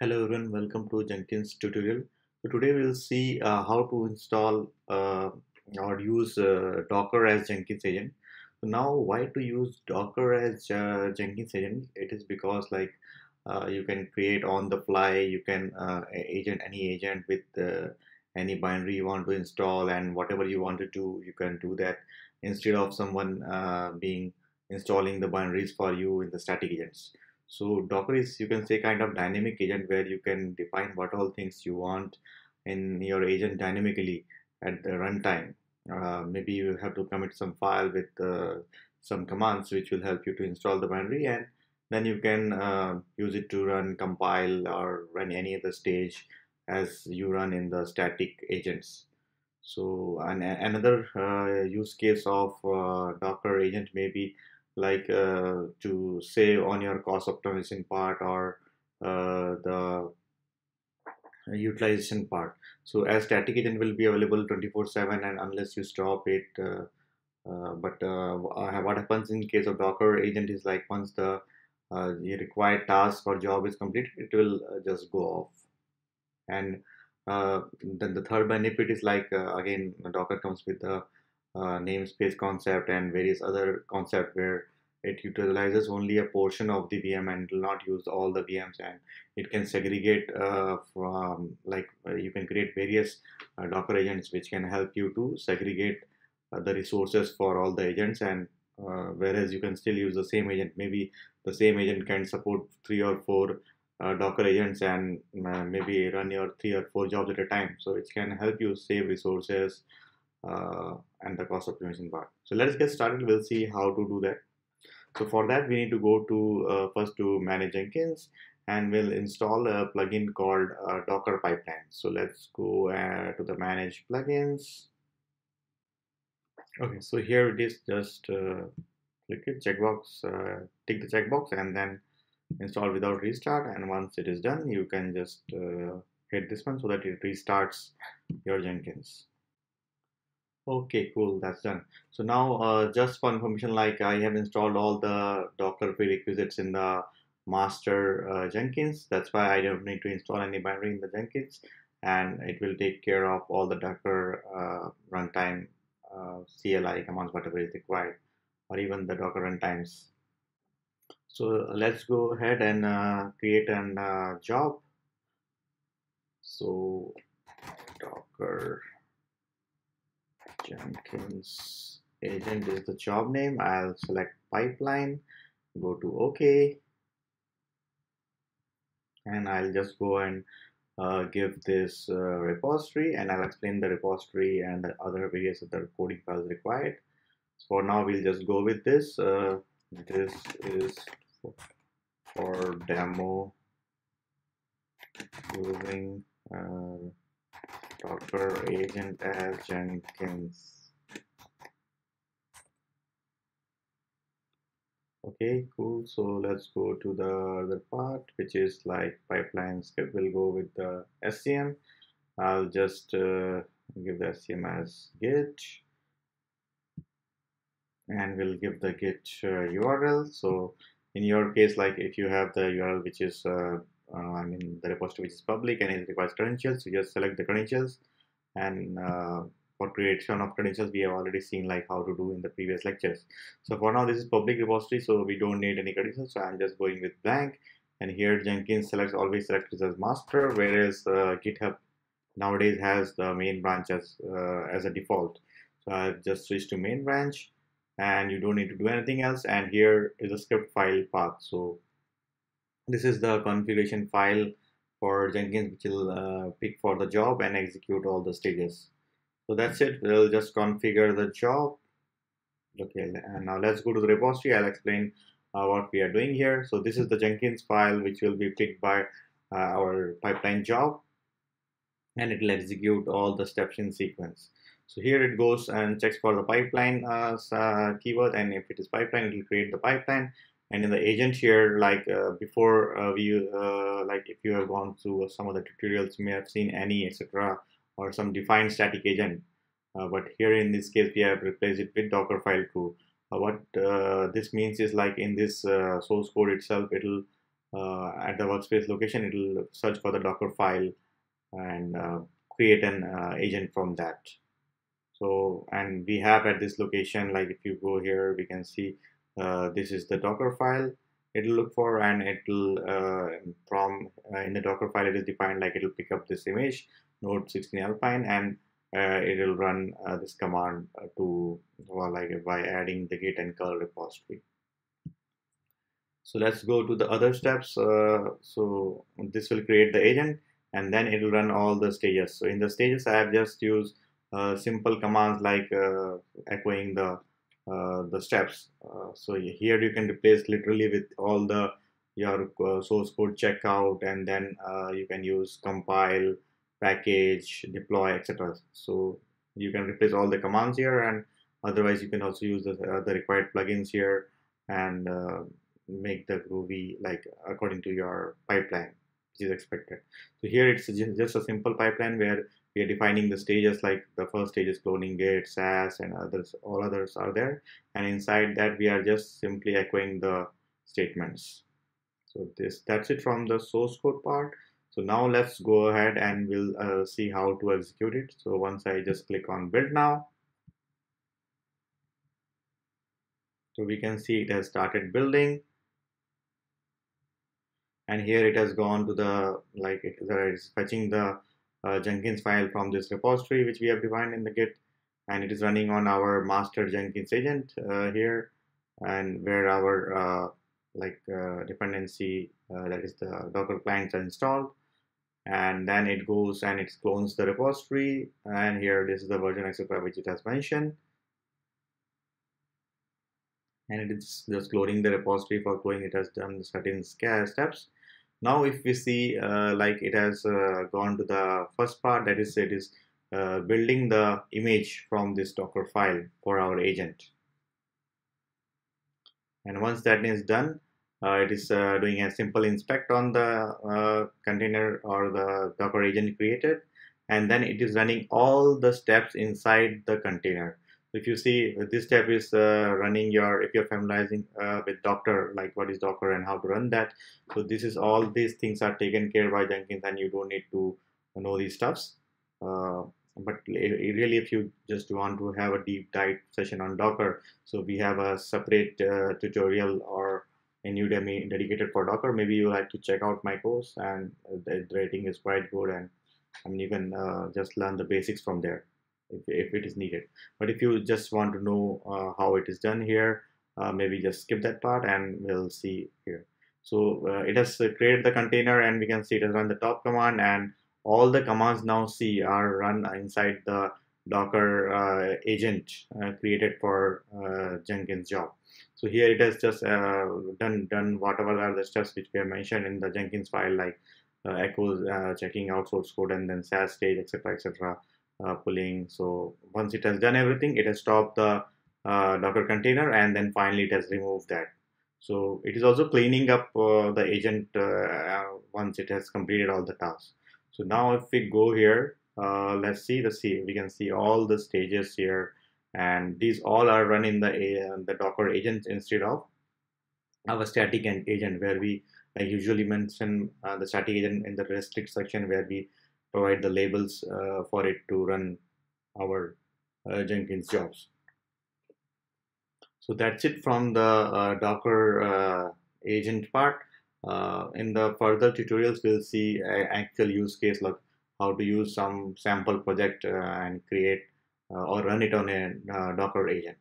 Hello everyone, welcome to Jenkins tutorial. So today we'll see uh, how to install uh, or use uh, Docker as Jenkins agent. So now why to use Docker as uh, Jenkins agent? It is because like uh, you can create on the fly, you can uh, agent any agent with any binary you want to install and whatever you want to do, you can do that instead of someone being installing the binaries for you in the static agents. So Docker is, you can say, kind of dynamic agent where you can define what all things you want in your agent dynamically at the runtime. Uh, maybe you have to commit some file with uh, some commands which will help you to install the binary and then you can uh, use it to run compile or run any other stage as you run in the static agents. So another uh, use case of uh, Docker agent may be like uh, to save on your cost optimization part or uh, the utilization part. So as static agent will be available 24 7 and unless you stop it uh, uh but uh, what happens in case of Docker agent is like once the uh, required task or job is completed, it will just go off. And then the third benefit is like again Docker comes with the uh, namespace concept and various other concept where it utilizes only a portion of the VM and will not use all the VMs and it can segregate uh, from like uh, you can create various uh, Docker agents which can help you to segregate uh, the resources for all the agents and uh, whereas you can still use the same agent. Maybe the same agent can support three or four uh, Docker agents and maybe run your three or four jobs at a time. So it can help you save resources and the cost optimization part. So let's get started. We'll see how to do that. So for that, we need to go to uh, first to manage Jenkins and we'll install a plugin called uh, Docker pipeline. So let's go uh, to the manage plugins. Okay, so here it is. Just uh, click it, checkbox, uh, tick the checkbox, and then install without restart. And once it is done, you can just hit this one so that it restarts your Jenkins. Okay, cool, that's done. So now uh, just for information, like I have installed all the Docker prerequisites in the master uh, Jenkins. That's why I don't need to install any binary in the Jenkins and it will take care of all the Docker uh, runtime uh, CLI commands, whatever is required, or even the Docker runtimes. So let's go ahead and uh, create a uh, job. So Docker Jenkins agent is the job name. I'll select pipeline, go to OK, and I'll just go and uh, give this uh, repository and I'll explain the repository and the other various other coding files required. So for now, we'll just go with this. Uh, this is for, for demo using Docker agent as Jenkins. Okay, cool. So let's go to the other part, which is like pipeline script. We'll go with the SCM. I'll just uh, give the SCM as git and we'll give the git uh, URL. So in your case, like if you have the URL which is uh, uh, I mean the repository which is public and it requires credentials, you just select the credentials and uh, for creation of credentials we have already seen like how to do in the previous lectures. So for now this is public repository so we don't need any credentials so I'm just going with blank and here Jenkins selects always selects as master whereas uh, GitHub nowadays has the main branch as, uh, as a default. So I've just switch to main branch and you don't need to do anything else and here is a script file path. So this is the configuration file for Jenkins which will uh, pick for the job and execute all the stages. So that's it. We'll just configure the job. Okay, and now let's go to the repository. I'll explain uh, what we are doing here. So this is the Jenkins file which will be picked by uh, our pipeline job and it will execute all the steps in sequence. So here it goes and checks for the pipeline uh, uh keyword and if it is pipeline it will create the pipeline and in the agent here like uh, before uh, we uh, like if you have gone through some of the tutorials you may have seen any etc or some defined static agent uh, but here in this case we have replaced it with docker file true uh, what uh, this means is like in this source code itself it'll at the workspace location, it will search for the Docker file and create an agent from that. So, and we have at this location, like if you go here, we can see uh, this is the Docker file it'll look for and it'll uh, from uh, in the Docker file, it is defined like it'll pick up this image, node 16 Alpine, and uh, it'll run uh, this command to well, like by adding the git and curl repository. So let's go to the other steps. So this will create the agent and then it will run all the stages. So in the stages, I have just used simple commands like echoing the the steps. Uh, so here you can replace literally with all the your uh, source code checkout and then you can use compile, package, deploy, etc. So you can replace all the commands here and otherwise you can also use the, the required plugins here and make the Groovy like according to your pipeline is expected. So here it's just a simple pipeline where we are defining the stages like the first stage is cloning git, sass and others, all others are there. And inside that we are just simply echoing the statements. So this that's it from the source code part. So now let's go ahead and we'll uh, see how to execute it. So once I just click on build now, so we can see it has started building and here it has gone to the like it is fetching the uh, Jenkins file from this repository which we have defined in the git. And it is running on our master Jenkins agent uh, here. And where our uh, like uh, dependency uh, that is the Docker clients are installed. And then it goes and it clones the repository. And here this is the version etc which it has mentioned. And it is just cloning the repository for cloning it has done certain steps now if we see uh, like it has uh, gone to the first part that is it is uh, building the image from this docker file for our agent. And once that is done uh, it is uh, doing a simple inspect on the uh, container or the docker agent created and then it is running all the steps inside the container if you see this step is uh, running your if you're familiarizing uh, with docker like what is docker and how to run that. So this is all these things are taken care by jenkins and you don't need to know these stuffs. Uh, but really if you just want to have a deep dive session on docker so we have a separate uh, tutorial or a new udemy dedicated for docker. Maybe you like to check out my course and the rating is quite good and I mean you can uh, just learn the basics from there if, if it is needed. But if you just want to know uh, how it is done here, uh, maybe just skip that part and we'll see here. So uh, it has created the container and we can see it has run the top command and all the commands now see are run inside the Docker uh, agent uh, created for uh, Jenkins job. So here it has just done done whatever are the steps which we have mentioned in the Jenkins file like echoes, checking out source code and then sass stage, etc., etc uh, pulling. So once it has done everything, it has stopped the uh, Docker container and then finally it has removed that. So it is also cleaning up uh, the agent uh, once it has completed all the tasks. So now if we go here, uh, let's see the see we can see all the stages here and these all are run in the uh, the Docker agent instead of our static agent where we I usually mention the static agent in the restrict section where we provide the labels uh, for it to run our uh, Jenkins jobs. So that's it from the uh, Docker agent part. in the further tutorials, we'll see actual use case like how to use some sample project and create or run it on a Docker agent.